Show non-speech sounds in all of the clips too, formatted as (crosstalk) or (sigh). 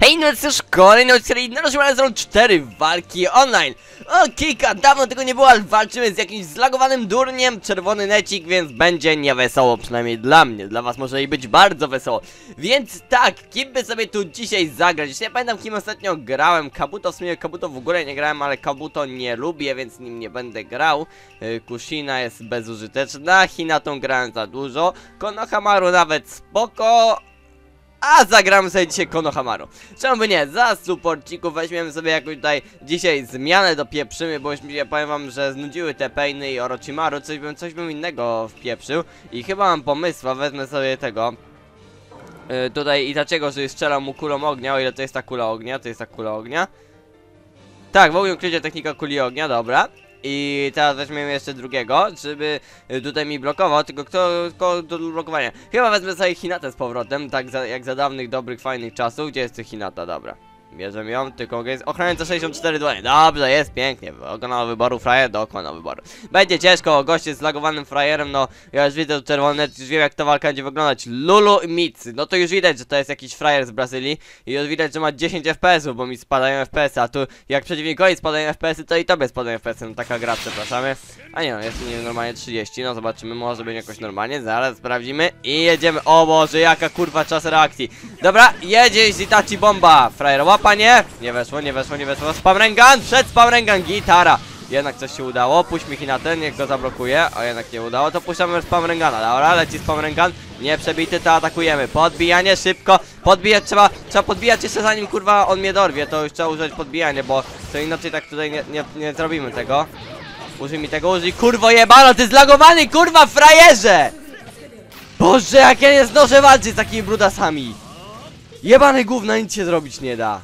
Hej, no jest już kolejny odcinek Narożone są cztery walki online. O, kilka, dawno tego nie było, ale walczymy z jakimś zlagowanym durniem. Czerwony necik, więc będzie niewesoło, przynajmniej dla mnie. Dla was może i być bardzo wesoło. Więc tak, kim by sobie tu dzisiaj zagrać? Nie pamiętam kim ostatnio grałem. Kabuto, w sumie Kabuto w ogóle nie grałem, ale Kabuto nie lubię, więc nim nie będę grał. Y, Kushina jest bezużyteczna, Hinatą grałem za dużo. Konohamaru nawet spoko a zagramy sobie dzisiaj Konohamaru. Czemu by nie? Za supporcików weźmiemy sobie jakąś tutaj dzisiaj zmianę dopieprzymy, bo już mi się powiem wam, że znudziły te Painy i Orochimaru, coś bym, coś bym innego wpieprzył. I chyba mam pomysła, wezmę sobie tego. Yy, tutaj i dlaczego, że strzelam mu kulą ognia, o ile to jest ta kula ognia, to jest ta kula ognia. Tak, w ogóle krycie technika kuli ognia, dobra. I teraz weźmiemy jeszcze drugiego, żeby y, tutaj mi blokował, tylko kto, kto do blokowania. Chyba wezmę sobie Hinatę z powrotem, tak za, jak za dawnych, dobrych, fajnych czasów. Gdzie jest Hinata? Dobra. Bierzemy ją, tylko jest ochroniąca 64 dłonie. Dobrze, jest pięknie. Okona wyboru, frajer do okona wyboru. Będzie ciężko, gość jest zlagowanym frajerem, no ja już widzę czerwone, już wiem jak ta walka będzie wyglądać. Lulu i Micy, no to już widać, że to jest jakiś frajer z Brazylii i już widać, że ma 10 FPS-ów, bo mi spadają FPS-y, a tu jak przeciwnikowi spadają FPS-y, to i tobie spadają FPS-y, no taka gra, przepraszamy. A nie no, jest nie normalnie 30, no zobaczymy, może być jakoś normalnie, zaraz sprawdzimy i jedziemy. O Boże, jaka kurwa czas reakcji. Dobra, jedzie Zitachi bomba, frajer łapa, nie? Nie weszło, nie weszło, nie weszło. Spam Rengan, przed spam Rengan, gitara. Jednak coś się udało, puść mi na ten, niech go zablokuje, a jednak nie udało, to puszczamy spam Rengana, dobra, leci spam Rengan, nie przebity, to atakujemy, podbijanie, szybko, podbijać trzeba, trzeba podbijać jeszcze zanim kurwa on mnie dorwie, to już trzeba użyć podbijanie, bo to inaczej tak tutaj nie, nie, nie zrobimy tego. Użyj mi tego, użyj, kurwo jebano, ty zlagowany, kurwa, frajerze! Boże, jak ja nie znoszę walczyć z takimi brudasami! Jebany gówno, nic się zrobić nie da.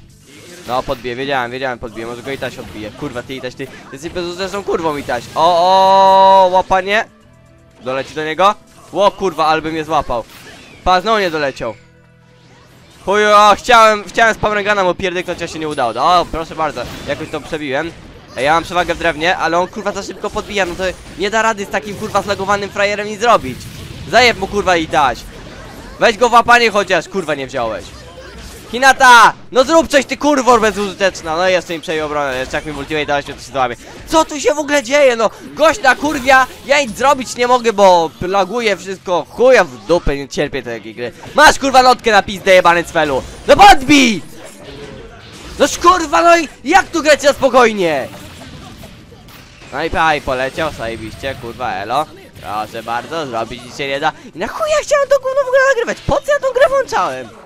No, podbiję, wiedziałem, wiedziałem, podbiję, może go i taś odbije. Kurwa, ty i taś, ty, jesteś bezużyteczną kurwą i taś. O, o, łapanie. Doleci do niego? Ło, kurwa, ale by mnie złapał. Pa, znowu nie doleciał. Chuj, o, chciałem, chciałem z Pamrengana mu pierdyknąć, a się nie udało. O, proszę bardzo, jakoś to przebiłem. Ej, Ja mam przewagę w drewnie, ale on kurwa za szybko podbija, no to nie da rady z takim kurwa zlagowanym frajerem nic zrobić. Zajeb mu kurwa i dać. Weź go w łapanie chociaż, kurwa nie wziąłeś. Hinata! No zrób coś ty kurwor bezużyteczna! No jeszcze im przejął obronę, jeszcze jak mi w ultimate dałeś, to się złamie. Co tu się w ogóle dzieje? No gość na kurwia, ja nic zrobić nie mogę, bo laguje wszystko. Chuja w dupę, nie cierpię takiej gry. Masz kurwa notkę na pizdę jebany cfelu. No podbij! No kurwa, no i jak tu grać na spokojnie? No i paj, poleciał, zajebiście, kurwa, elo. Proszę bardzo, zrobić nic się nie da. I na chuj ja chciałem to gówno w ogóle nagrywać? Po co ja tą grę włączałem?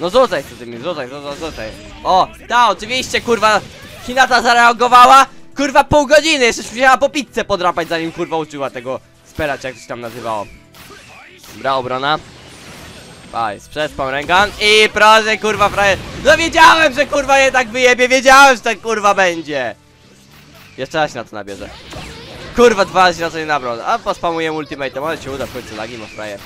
No rzucaj z tymi, rzucaj, rzucaj, rzucaj. O, ta, oczywiście, kurwa, Hinata zareagowała. Kurwa, pół godziny, jeszcze musiała po pizzę podrapać, zanim kurwa uczyła tego spelać, jak to się tam nazywało. Dobra, obrona. Paj, sprzed Rengan i proszę, kurwa, frajer. No wiedziałem, że kurwa je tak wyjebie, wiedziałem, że tak kurwa będzie. Jeszcze raz się na to nabierze. Kurwa, dwa razy na to nie nabrał. A pospamuję ultimate, może ci uda w końcu lagi, ma frajer.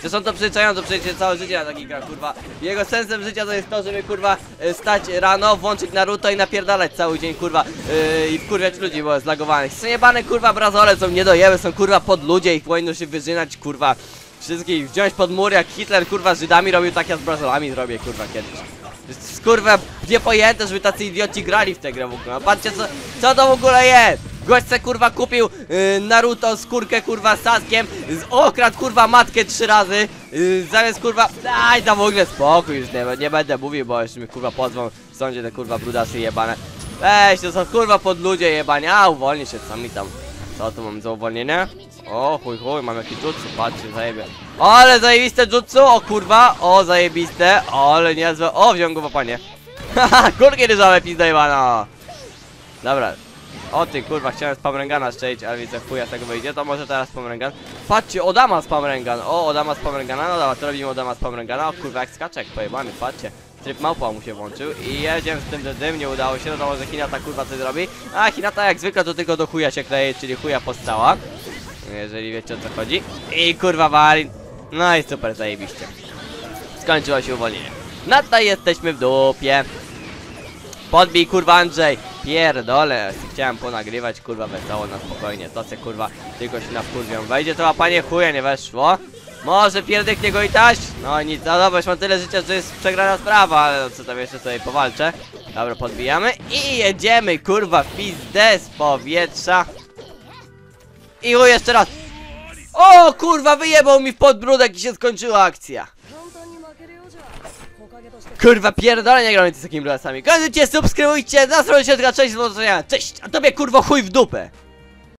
Zresztą to przyzwyczają do przejścia całe życie na takich grach, kurwa. Jego sensem życia to jest to, żeby kurwa y, stać rano, włączyć Naruto i napierdalać cały dzień, kurwa, yy, i wkurwiać ludzi, bo zlagowanych. Są jebane, kurwa, brazole, są niedojemy, są kurwa pod ludzie, ich powinno się wyżynać, kurwa. Wszystkich wziąć pod mur, jak Hitler, kurwa, z Żydami robił, tak ja z brazolami zrobię, kurwa, kiedyś. Kurwa, nie pojęte, żeby tacy idioci grali w tę grę w ogóle. A Patrzcie, co, co to w ogóle jest! Gość se kurwa kupił yy, Naruto skórkę kurwa z Saskiem, kurwa matkę trzy razy, yy, zamiast kurwa, daj tam w ogóle spokój już nie, nie będę mówił, bo jeszcze mi kurwa pozwą w sądzie te kurwa brudasy jebane. Weź, to są kurwa pod ludzie jebanie, a uwolnij się sami tam. Co tu mam za uwolnienie? O chuj chuj, mam jakieś jutsu, patrzcie, zajebie. Ale zajebiste jutsu, o kurwa, o zajebiste, ale niezłe, o wziąłem go w opanie. (laughs) Haha, kurki ryżowe pizda jebana. Dobra. O ty kurwa, chciałem spamrengana strzelić, ale widzę chuja z tego wyjdzie, to może teraz spamrengan. Patrzcie, Odama spamrengan, o Odama spamrengana, no dobra, to robimy Odama spamrengana, o kurwa jak skaczek pojebany, patrzcie. Tryb małpa mu się włączył i jedziemy z tym dym, nie udało się, no to może Hinata kurwa coś zrobi. A Hinata jak zwykle to tylko do chuja się kleje, czyli chuja postała. Jeżeli wiecie o co chodzi. I kurwa wali. No i super, zajebiście. Skończyło się uwolnienie. No to jesteśmy w dupie. Podbij kurwa Andrzej. Pierdole, chciałem ponagrywać kurwa wesoło na spokojnie. To se kurwa tylko się nawkurwią. Wejdzie to łapanie chuja, nie weszło. Może pierdyknie go i taś? No nic, no dobra, już mam tyle życia, że jest przegrana sprawa, ale co tam jeszcze sobie powalczę. Dobra, podbijamy i jedziemy, kurwa, w pizdę z powietrza. I chuj jeszcze raz. O kurwa, wyjebał mi w podbródek i się skończyła akcja. Kurwa, pierdolę, nie gramy z takimi lasami. Kończycie, subskrybujcie, na stronie się cześć, zobaczenia. Cześć, a tobie kurwa chuj w dupę.